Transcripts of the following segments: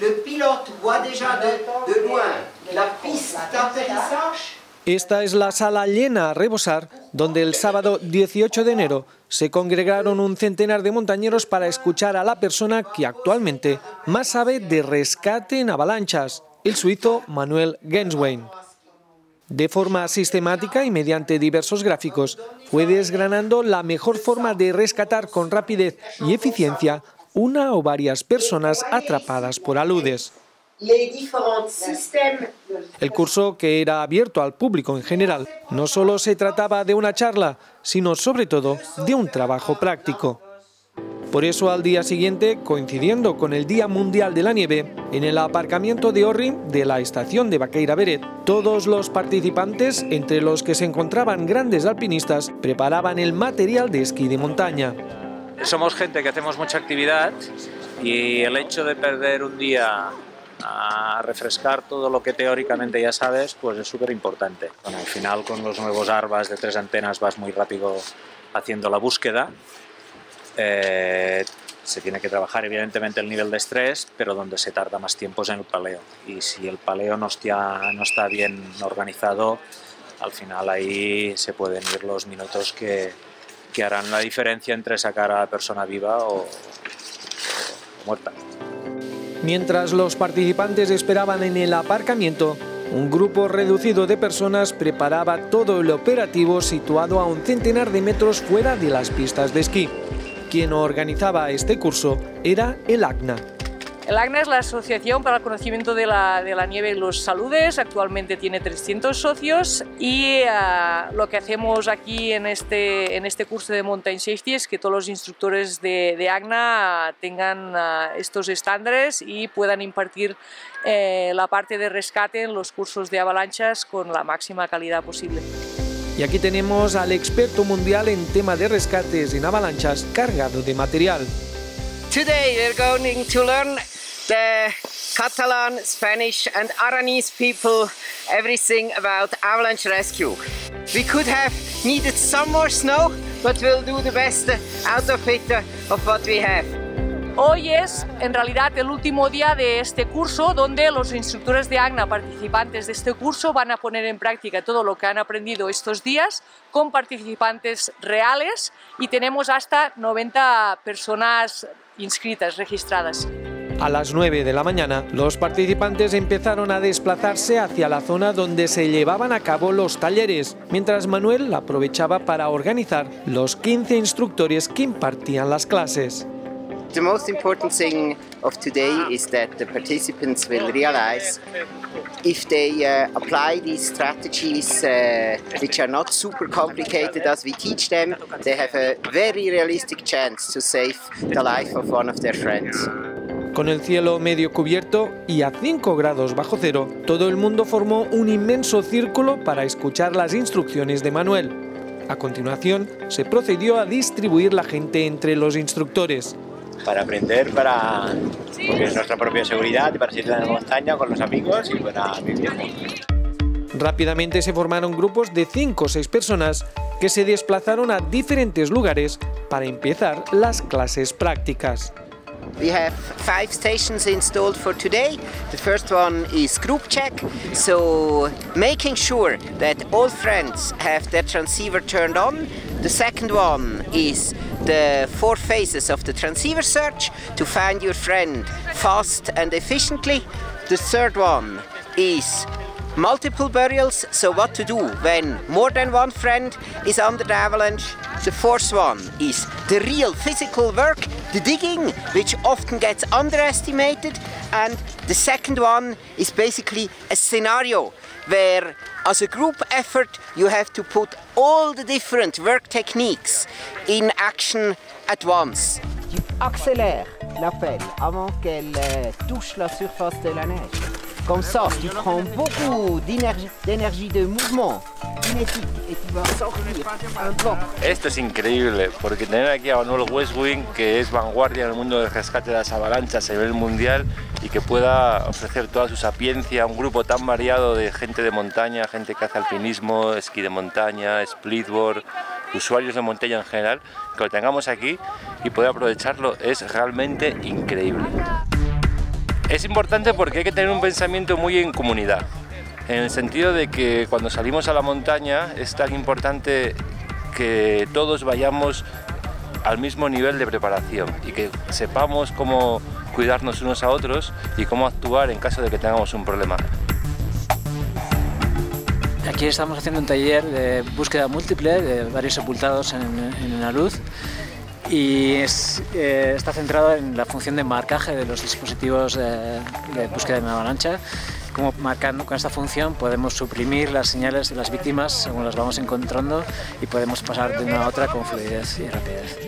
de, la. Esta es la sala llena a rebosar, donde el sábado 18 de enero se congregaron un centenar de montañeros para escuchar a la persona que actualmente más sabe de rescate en avalanchas, el suizo Manuel Genswein. De forma sistemática y mediante diversos gráficos, fue desgranando la mejor forma de rescatar con rapidez y eficiencia una o varias personas atrapadas por aludes. El curso, que era abierto al público en general, no solo se trataba de una charla, sino sobre todo de un trabajo práctico. Por eso al día siguiente, coincidiendo con el Día Mundial de la Nieve, en el aparcamiento de Orri de la estación de Baqueira Beret, todos los participantes, entre los que se encontraban grandes alpinistas, preparaban el material de esquí de montaña. Somos gente que hacemos mucha actividad y el hecho de perder un día a refrescar todo lo que teóricamente ya sabes, pues es súper importante. al final con los nuevos ARBAS de tres antenas vas muy rápido haciendo la búsqueda. Eh, se tiene que trabajar evidentemente el nivel de estrés, pero donde se tarda más tiempo es en el paleo. Y si el paleo no está bien organizado, al final ahí se pueden ir los minutos que, harán la diferencia entre sacar a la persona viva o, o muerta. Mientras los participantes esperaban en el aparcamiento, un grupo reducido de personas preparaba todo el operativo situado a un centenar de metros fuera de las pistas de esquí. Quien organizaba este curso era el ACNA, el ACNA es la Asociación para el Conocimiento de la, de la Nieve y los Saludes, actualmente tiene 300 socios y uh, lo que hacemos aquí en este, en este curso de Mountain Safety es que todos los instructores de, de ACNA tengan uh, estos estándares y puedan impartir eh, la parte de rescate en los cursos de avalanchas con la máxima calidad posible. Y aquí tenemos al experto mundial en tema de rescates en avalanchas cargado de material. Today we're going to learn the Catalan, Spanish and Aranese people everything about avalanche rescue. We could have needed some more snow, but we'll do the best out of it of what we have. Hoy es en realidad el último día de este curso donde los instructores de AGNA participantes de este curso van a poner en práctica todo lo que han aprendido estos días con participantes reales y tenemos hasta 90 personas inscritas, registradas. A las 9 de la mañana, los participantes empezaron a desplazarse hacia la zona donde se llevaban a cabo los talleres, mientras Manuel aprovechaba para organizar los 15 instructores que impartían las clases. The most important thing of today is that the participants will realize if they uh, apply these strategies, uh, which are not super complicated as we teach them, they have a very realistic chance to save the life of one of their friends. Con el cielo medio cubierto y a 5 grados bajo cero, todo el mundo formó un inmenso círculo para escuchar las instrucciones de Manuel. A continuación, se procedió a distribuir la gente entre los instructores. Para aprender, para porque es nuestra propia seguridad, para seguir en la montaña con los amigos y para vivir. Rápidamente se formaron grupos de 5 o 6 personas que se desplazaron a diferentes lugares para empezar las clases prácticas. We have five stations installed for today. The first one is group check, so making sure that all friends have their transceiver turned on. The second one is the four phases of the transceiver search to find your friend fast and efficiently. The third one is multiple burials, so what to do when more than one friend is under the avalanche. The fourth one is the real physical work, the digging, which often gets underestimated. And the second one is basically a scenario where as a group effort you have to put all the different work techniques in action at once. Tu accélères la pelle avant qu'elle euh, touche la surface de la neige. Comme ça, tu prends beaucoup d'énergie de mouvement Esto es increíble, porque tener aquí a Manuel Westwing, que es vanguardia en el mundo del rescate de las avalanchas a nivel mundial y que pueda ofrecer toda su sapiencia a un grupo tan variado de gente de montaña, gente que hace alpinismo, esquí de montaña, splitboard, usuarios de montaña en general, que lo tengamos aquí y poder aprovecharlo es realmente increíble. Es importante porque hay que tener un pensamiento muy en comunidad, en el sentido de que cuando salimos a la montaña es tan importante que todos vayamos al mismo nivel de preparación y que sepamos cómo cuidarnos unos a otros y cómo actuar en caso de que tengamos un problema. Aquí estamos haciendo un taller de búsqueda múltiple de varios sepultados en, en la luz y es, eh, está centrado en la función de marcaje de los dispositivos de, de búsqueda de avalancha. Marcando con esta función podemos suprimir las señales de las víctimas según las vamos encontrando y podemos pasar de una a otra con fluidez y rapidez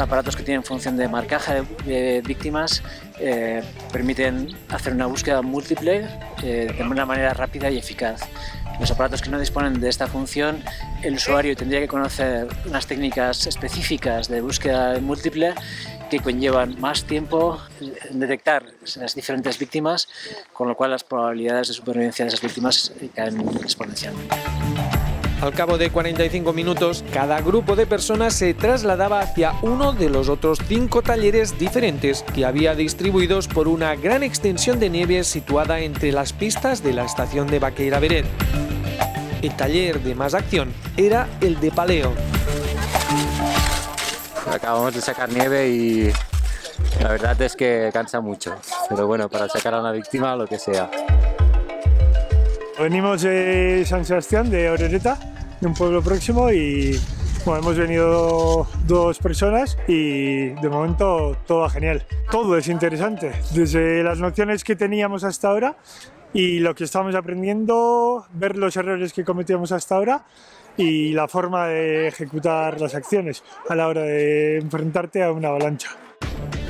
aparatos que tienen función de marcaje de víctimas eh, permiten hacer una búsqueda múltiple eh, de una manera rápida y eficaz. Los aparatos que no disponen de esta función, el usuario tendría que conocer unas técnicas específicas de búsqueda múltiple que conllevan más tiempo en detectar las diferentes víctimas, con lo cual las probabilidades de supervivencia de esas víctimas caen exponencialmente. Al cabo de 45 minutos, cada grupo de personas se trasladaba hacia uno de los otros cinco talleres diferentes que había distribuidos por una gran extensión de nieve situada entre las pistas de la estación de Baqueira Beret. El taller de más acción era el de paleo. Acabamos de sacar nieve y la verdad es que cansa mucho, pero bueno, para sacar a una víctima lo que sea. Venimos de San Sebastián, de Orereta, de un pueblo próximo y bueno, hemos venido dos personas y de momento todo va genial. Todo es interesante, desde las nociones que teníamos hasta ahora y lo que estamos aprendiendo, ver los errores que cometíamos hasta ahora y la forma de ejecutar las acciones a la hora de enfrentarte a una avalancha.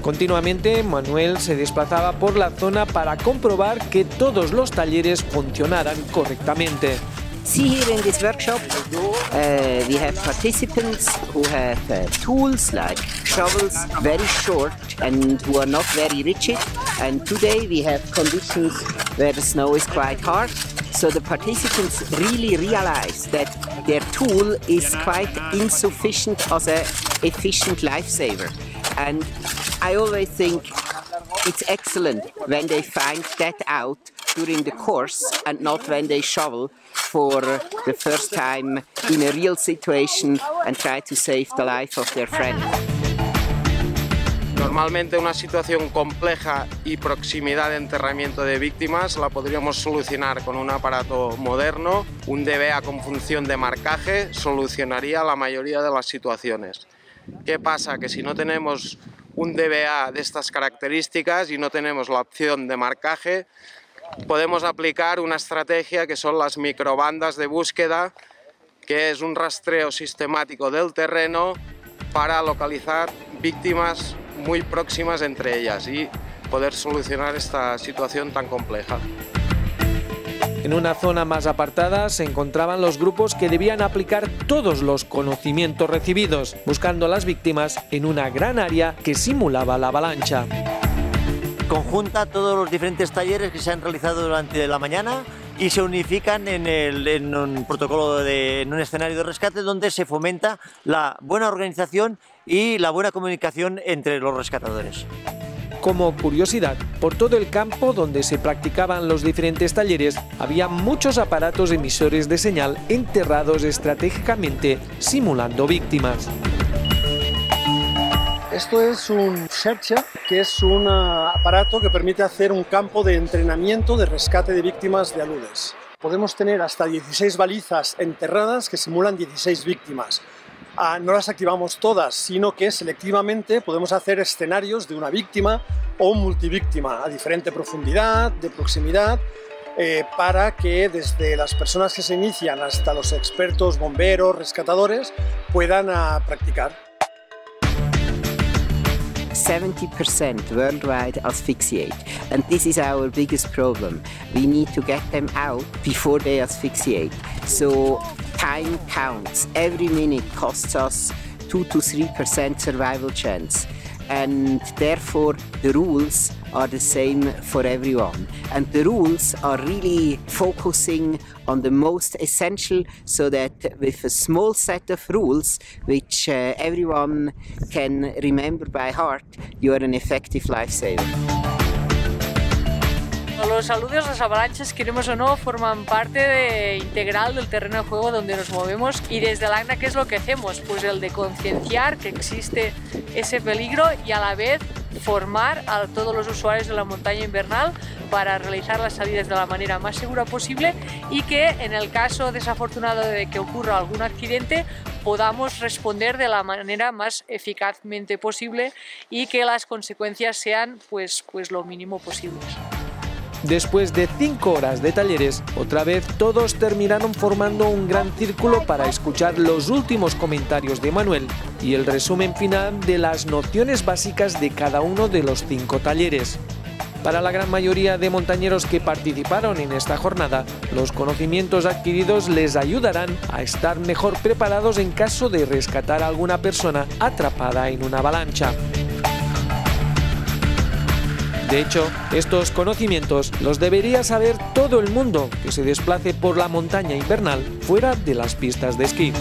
Continuamente, Manuel se desplazaba por la zona para comprobar que todos los talleres funcionaran correctamente. See here in this workshop, uh, we have participants who have uh, tools like shovels, very short and who are not very rigid. And today we have conditions where the snow is quite hard. So the participants really realize that their tool is quite insufficient as an efficient lifesaver. And I always think it's excellent when they find that out during the course and not when they shovel for the first time in a real situation and try to save the life of their friend. Normalmente una situación compleja y proximidad de enterramiento de víctimas la podríamos solucionar con un aparato moderno, un DBA con función de marcaje solucionaría la mayoría de las situaciones. ¿Qué pasa? Que si no tenemos un DBA de estas características y no tenemos la opción de marcaje, podemos aplicar una estrategia que son las microbandas de búsqueda, que es un rastreo sistemático del terreno para localizar víctimas muy próximas entre ellas y poder solucionar esta situación tan compleja. En una zona más apartada se encontraban los grupos que debían aplicar todos los conocimientos recibidos, buscando a las víctimas en una gran área que simulaba la avalancha. Conjunta todos los diferentes talleres que se han realizado durante la mañana y se unifican en, en un protocolo, de, en un escenario de rescate donde se fomenta la buena organización y la buena comunicación entre los rescatadores. Como curiosidad, por todo el campo donde se practicaban los diferentes talleres había muchos aparatos emisores de señal enterrados estratégicamente simulando víctimas. Esto es un Shercha, que es un aparato que permite hacer un campo de entrenamiento de rescate de víctimas de aludes. Podemos tener hasta 16 balizas enterradas que simulan 16 víctimas. Ah, no las activamos todas, sino que selectivamente podemos hacer escenarios de una víctima o multivíctima a diferente profundidad, de proximidad, eh, para que desde las personas que se inician hasta los expertos, bomberos, rescatadores, puedan ah, practicar. 70% worldwide asphyxiate, and this is our biggest problem. We need to get them out before they asphyxiate. So time counts. Every minute costs us 2 to 3% survival chance. And therefore, the rules are the same for everyone. And the rules are really focusing on the most essential so that with a small set of rules, which uh, everyone can remember by heart, you are an effective lifesaver. Los aludes, las avalanchas, queremos o no, forman parte integral del terreno de juego donde nos movemos y desde el ACNA, ¿qué es lo que hacemos? Pues el de concienciar que existe ese peligro y a la vez formar a todos los usuarios de la montaña invernal para realizar las salidas de la manera más segura posible y que en el caso desafortunado de que ocurra algún accidente podamos responder de la manera más eficazmente posible y que las consecuencias sean pues, pues lo mínimo posible. Después de cinco horas de talleres, otra vez todos terminaron formando un gran círculo para escuchar los últimos comentarios de Manuel y el resumen final de las nociones básicas de cada uno de los cinco talleres. Para la gran mayoría de montañeros que participaron en esta jornada, los conocimientos adquiridos les ayudarán a estar mejor preparados en caso de rescatar a alguna persona atrapada en una avalancha. De hecho, estos conocimientos los debería saber todo el mundo que se desplace por la montaña invernal fuera de las pistas de esquí.